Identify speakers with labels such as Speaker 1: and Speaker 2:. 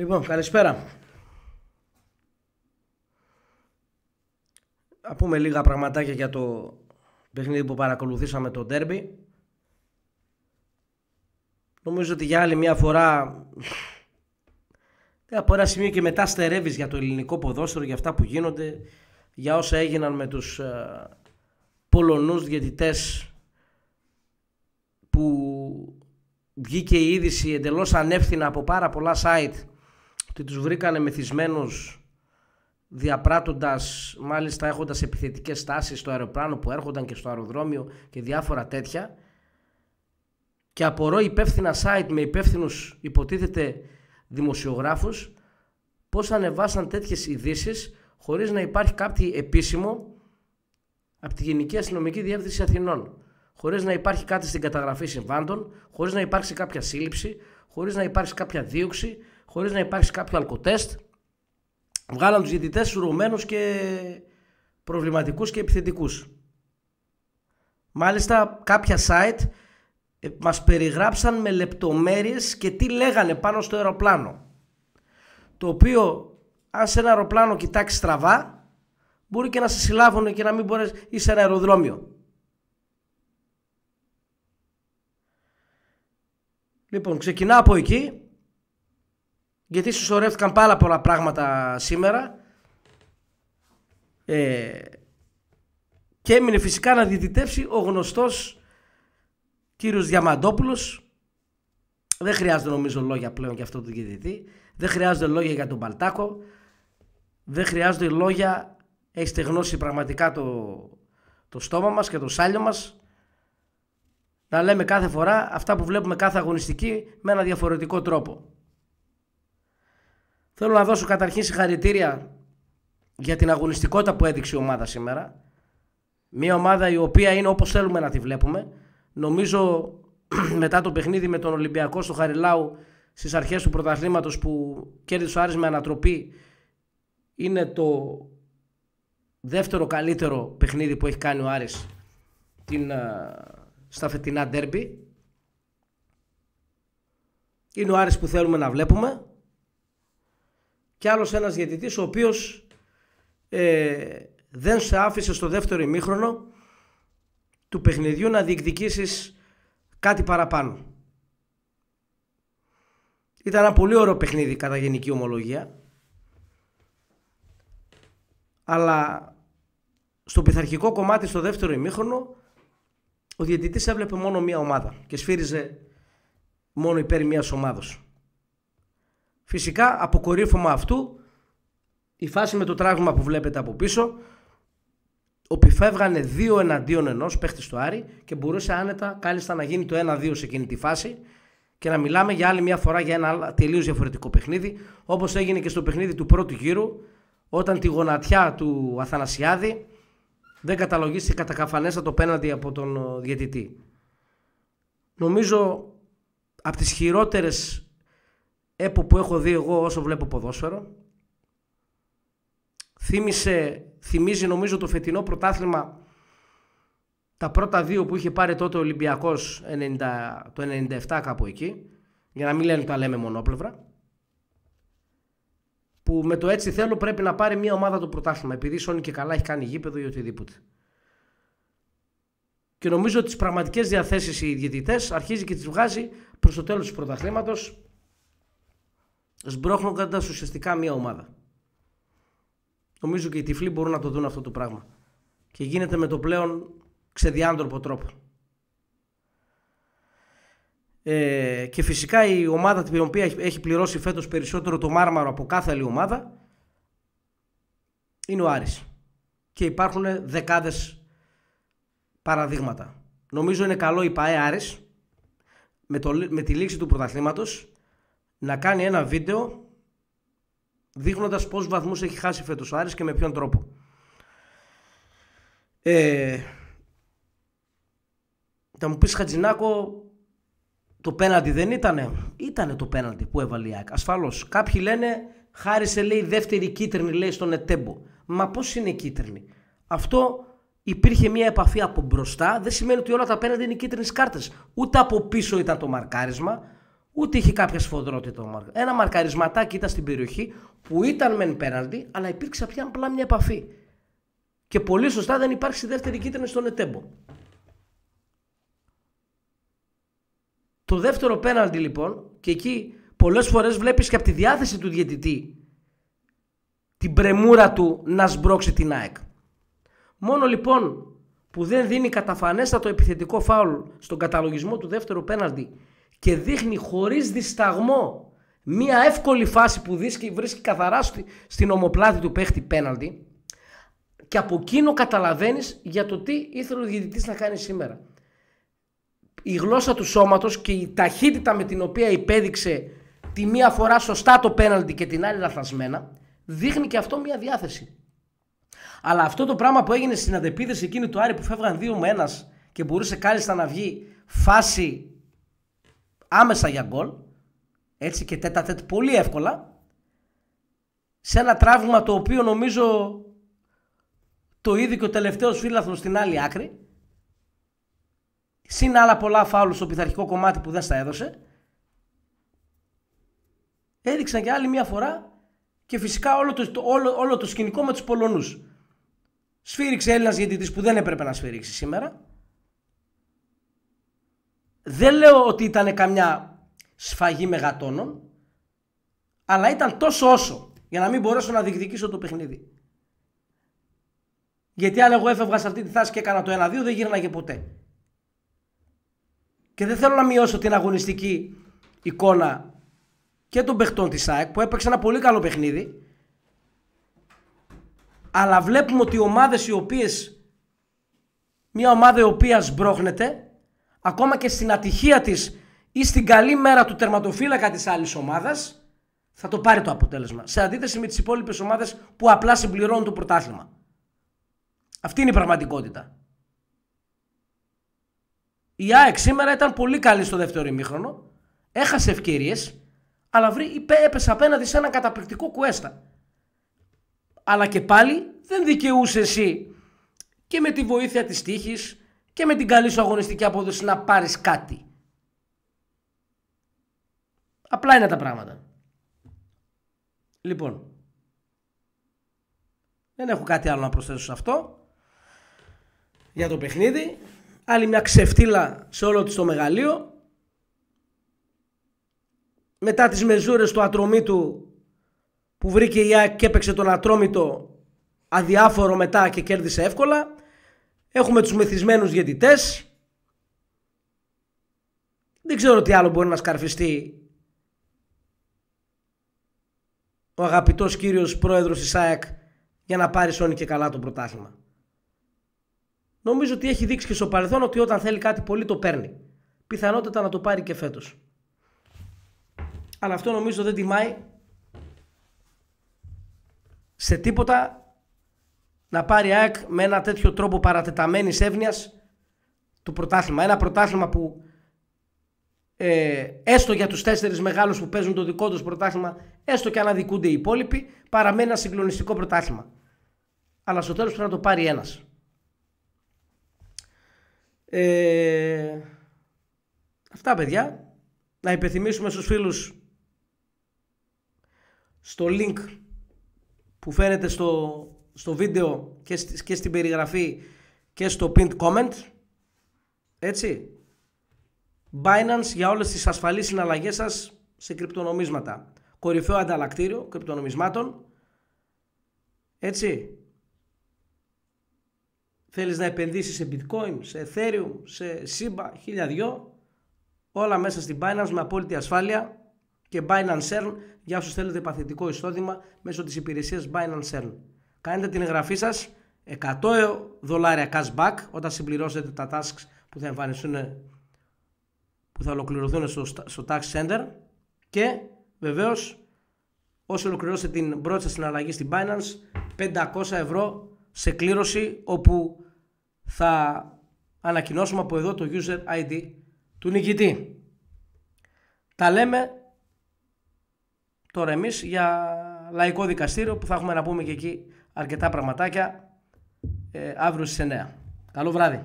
Speaker 1: Λοιπόν, καλησπέρα. Να πούμε λίγα πραγματάκια για το παιχνίδι που παρακολουθήσαμε το ντέρμπι. Νομίζω ότι για άλλη μια φορά από ένα σημείο και μετά στερεύεις για το ελληνικό ποδόσφαιρο, για αυτά που γίνονται, για όσα έγιναν με τους uh, Πολωνούς διαιτητές που βγήκε η είδηση εντελώς ανεύθυνα από πάρα πολλά site ότι τους βρήκανε μεθυσμένους διαπράττοντας, μάλιστα έχοντας επιθετικές στάσεις στο αεροπλάνο που έρχονταν και στο αεροδρόμιο και διάφορα τέτοια και απορώ υπεύθυνα site με υπεύθυνους υποτίθεται δημοσιογράφους πώς ανεβάσαν τέτοιες ειδήσεις χωρίς να υπάρχει κάτι επίσημο από τη Γενική Αστυνομική Διεύθυνση Αθηνών. Χωρίς να υπάρχει κάτι στην καταγραφή συμβάντων, χωρίς να υπάρξει κάποια σύλληψη, χωρίς να υπάρξει κάποια δίωξη, χωρίς να υπάρξει κάποιο αλκοτέστ. Βγάλαν τους διαιτητές σουρωμένους και προβληματικούς και επιθετικούς. Μάλιστα κάποια site ε, μας περιγράψαν με λεπτομέρειες και τι λέγανε πάνω στο αεροπλάνο. Το οποίο αν σε ένα αεροπλάνο κοιτάξεις στραβά μπορεί και να σε συλλάβουν και να μην μπορείς ή σε ένα αεροδρόμιο. Λοιπόν, ξεκινάω από εκεί γιατί συσσωρεύτηκαν πάρα πολλά πράγματα σήμερα. Ε, και έμεινε φυσικά να διαιτητεύσει ο γνωστός κύριος Διαμαντόπουλος. Δεν χρειάζεται νομίζω λόγια πλέον για αυτό το διαιτητή. Δεν χρειάζονται λόγια για τον Παλτάκο. Δεν χρειάζονται λόγια. Έχει στεγνώσει πραγματικά το, το στόμα μας και το σάλιο μας. Να λέμε κάθε φορά αυτά που βλέπουμε κάθε αγωνιστική με ένα διαφορετικό τρόπο. Θέλω να δώσω καταρχήν συγχαρητήρια για την αγωνιστικότητα που έδειξε η ομάδα σήμερα. Μια ομάδα η οποία είναι όπως θέλουμε να τη βλέπουμε. Νομίζω μετά το παιχνίδι με τον Ολυμπιακό στο Χαριλάου στις αρχές του πρωταθλήματος που κέρδισε ο Άρης με ανατροπή είναι το δεύτερο καλύτερο παιχνίδι που έχει κάνει ο Άρης την, στα φετινά ντέρμπι. Είναι ο Άρης που θέλουμε να βλέπουμε και άλλος ένας διαιτητής ο οποίος ε, δεν σε άφησε στο δεύτερο ημίχρονο του παιχνιδιού να διεκδικήσεις κάτι παραπάνω. Ήταν ένα πολύ ωραίο παιχνίδι κατά γενική ομολογία. Αλλά στο πειθαρχικό κομμάτι στο δεύτερο ημίχρονο ο διαιτητής έβλεπε μόνο μία ομάδα και σφύριζε μόνο υπέρ μιας ομάδος. Φυσικά αποκορύφωμα αυτού η φάση με το τράγμα που βλέπετε από πίσω όπου φεύγανε δύο εναντίον ενός παίχτης στο Άρη και μπορούσε άνετα κάλλιστα να γίνει το 1-2 σε εκείνη τη φάση και να μιλάμε για άλλη μια φορά για ένα τελείως διαφορετικό παιχνίδι όπως έγινε και στο παιχνίδι του πρώτου γύρου όταν τη γονατιά του Αθανασιάδη δεν καταλογίστηκε κατά καφανέστα το πέναντι από τον διαιτητή. Νομίζω από τις χειρότερες έπο που έχω δει εγώ όσο βλέπω ποδόσφαιρο. Θύμισε, θυμίζει νομίζω το φετινό πρωτάθλημα τα πρώτα δύο που είχε πάρει τότε ο Ολυμπιακός 90, το 97 κάπου εκεί για να μην λένε τα λέμε μονόπλευρα που με το έτσι θέλω πρέπει να πάρει μια ομάδα το πρωτάθλημα επειδή Σόνι και καλά έχει κάνει γήπεδο ή οτιδήποτε. Και νομίζω ότι τις πραγματικές διαθέσεις οι διαιτητές αρχίζει και τις βγάζει προς το τέλος του πρωταθλήματος, σμπρώχνοντα ουσιαστικά μια ομάδα. Νομίζω και οι τυφλοί μπορούν να το δουν αυτό το πράγμα. Και γίνεται με το πλέον ξεδιάντροπο τρόπο. Ε, και φυσικά η ομάδα την οποία έχει πληρώσει φέτος περισσότερο το μάρμαρο από κάθε άλλη ομάδα είναι ο Άρης. Και υπάρχουν δεκάδες παραδείγματα. Νομίζω είναι καλό η ΠαΕ Άρης με, το, με τη λήξη του πρωταθλήματος να κάνει ένα βίντεο δείχνοντας πόσους βαθμούς έχει χάσει φέτος ο Άρης και με ποιον τρόπο. Ε, θα μου πεις Χατζηνάκο το πέναντι δεν ήτανε; Ήτανε το πέναντι που έβαλε η ΑΕΚ. Ασφαλώς. Κάποιοι λένε χάρισε λέει δεύτερη κίτρινη λέει στον Ετέμπο. Μα πώς είναι κίτρινη; Αυτό υπήρχε μια επαφή από μπροστά. Δεν σημαίνει ότι όλα τα πέναντι είναι κίτρινες κάρτες. Ούτε από πίσω ήταν το μαρκάρισμα. Ούτε είχε κάποια σφοδρότητα. Ένα μαρκαρισματάκι ήταν στην περιοχή που ήταν μεν πέναλτι, αλλά υπήρξε πια απλά μια επαφή. Και πολύ σωστά δεν υπάρχει δεύτερη κίτρινη στον Ετέμπο. Το δεύτερο πέναλτι λοιπόν, και εκεί πολλές φορές βλέπεις και από τη διάθεση του διαιτητή την πρεμούρα του να σμπρώξει την ΑΕΚ. Μόνο λοιπόν που δεν δίνει καταφανέστατο επιθετικό φάουλ στον καταλογισμό του δεύτερου πέναλτι και δείχνει χωρίς δισταγμό μία εύκολη φάση που βρίσκει, βρίσκει καθαρά στην ομοπλάτη του παίχτη πέναλτι και από εκείνο καταλαβαίνεις για το τι ήθελε ο διαιτητής να κάνει σήμερα. Η γλώσσα του σώματος και η ταχύτητα με την οποία υπέδειξε τη μία φορά σωστά το πέναλτι και την άλλη λαθασμένα δείχνει και αυτό μία διάθεση. Αλλά αυτό το πράγμα που έγινε στην αντεπίδεση εκείνη του Άρη που φεύγαν δύο με ένας και μπορούσε κάλλιστα να βγει φάση άμεσα για γκολ, έτσι και τέτα τέτ πολύ εύκολα, σε ένα τραύμα το οποίο νομίζω το είδε και ο τελευταίος φίλαθλος στην άλλη άκρη, συν άλλα πολλά φάουλου στο πειθαρχικό κομμάτι που δεν στα έδωσε, έδειξαν και άλλη μια φορά και φυσικά όλο το, όλο, όλο το σκηνικό με τους Πολωνούς. Σφύριξε Έλληνας διαιτητής που δεν έπρεπε να σφυρίξει σήμερα. Δεν λέω ότι ήταν καμιά σφαγή μεγατόνων, αλλά ήταν τόσο όσο για να μην μπορέσω να διεκδικήσω το παιχνίδι. Γιατί αν εγώ έφευγα σε αυτή τη θάση και έκανα το 1-2 δεν γύρναγε ποτέ. Και δεν θέλω να μειώσω την αγωνιστική εικόνα και των παιχτών της ΑΕΚ που έπαιξε ένα πολύ καλό παιχνίδι αλλά βλέπουμε ότι οι ομάδες οι οποίες μια ομάδα η οποία σμπρώχνεται ακόμα και στην ατυχία της ή στην καλή μέρα του τερματοφύλακα της άλλης ομάδας θα το πάρει το αποτέλεσμα σε αντίθεση με τις υπόλοιπες ομάδες που απλά συμπληρώνουν το πρωτάθλημα. Αυτή είναι η πραγματικότητα. Η ΑΕΚ σήμερα ήταν πολύ καλή στο δεύτερο ημίχρονο, έχασε ευκαιρίες, αλλά βρει, έπεσε απέναντι σε ένα καταπληκτικό κουέστα αλλά και πάλι δεν δικαιούσε εσύ και με τη βοήθεια της τύχης και με την καλή σου αγωνιστική απόδοση να πάρεις κάτι. Απλά είναι τα πράγματα. Λοιπόν, δεν έχω κάτι άλλο να προσθέσω σε αυτό. Για το παιχνίδι. Άλλη μια ξεφτύλα σε όλο το μεγαλείο. Μετά τις μεζούρες του ατρωμίτου που βρήκε η ΑΕΚ και έπαιξε τον Ατρόμητο αδιάφορο μετά και κέρδισε εύκολα. Έχουμε τους μεθυσμένους διαιτητές. Δεν ξέρω τι άλλο μπορεί να σκαρφιστεί ο αγαπητός κύριος πρόεδρος της ΑΕΚ για να πάρει σώνει και καλά το πρωτάθλημα. Νομίζω ότι έχει δείξει και στο παρελθόν ότι όταν θέλει κάτι πολύ το παίρνει. Πιθανότητα να το πάρει και φέτος. Αλλά αυτό νομίζω δεν τιμάει σε τίποτα να πάρει ΑΕΚ με ένα τέτοιο τρόπο παρατεταμένης εύνοιας το πρωτάθλημα. Ένα πρωτάθλημα που ε, έστω για τους τέσσερις μεγάλους που παίζουν το δικό τους πρωτάθλημα, έστω και αν αδικούνται οι υπόλοιποι, παραμένει ένα συγκλονιστικό πρωτάθλημα. Αλλά στο τέλος πρέπει να το πάρει ένας. Ε, αυτά παιδιά. Να υπενθυμίσουμε στους φίλους στο link που φαίνεται στο, στο βίντεο και, και στην περιγραφή και στο pinned comment. Έτσι. Binance για όλες τις ασφαλείς συναλλαγές σας σε κρυπτονομίσματα. Κορυφαίο ανταλλακτήριο κρυπτονομισμάτων. Έτσι. Θέλεις να επενδύσεις σε bitcoin, σε ethereum, σε SIBA, χίλια δυο. Όλα μέσα στην Binance με απόλυτη ασφάλεια και Binance Earn για όσους θέλετε παθητικό εισόδημα μέσω της υπηρεσίας Binance Earn. Κάνετε την εγγραφή σας 100 δολάρια cashback όταν συμπληρώσετε τα tasks που θα εμφανιστούν που θα ολοκληρωθούν στο, στο Tax Center και βεβαίως όσο ολοκληρώσετε την πρώτη σας συναλλαγής στην Binance 500 ευρώ σε κλήρωση όπου θα ανακοινώσουμε από εδώ το user ID του νικητή. Τα λέμε τώρα εμείς για λαϊκό δικαστήριο που θα έχουμε να πούμε και εκεί αρκετά πραγματάκια ε, αύριο στις 9. Καλό βράδυ.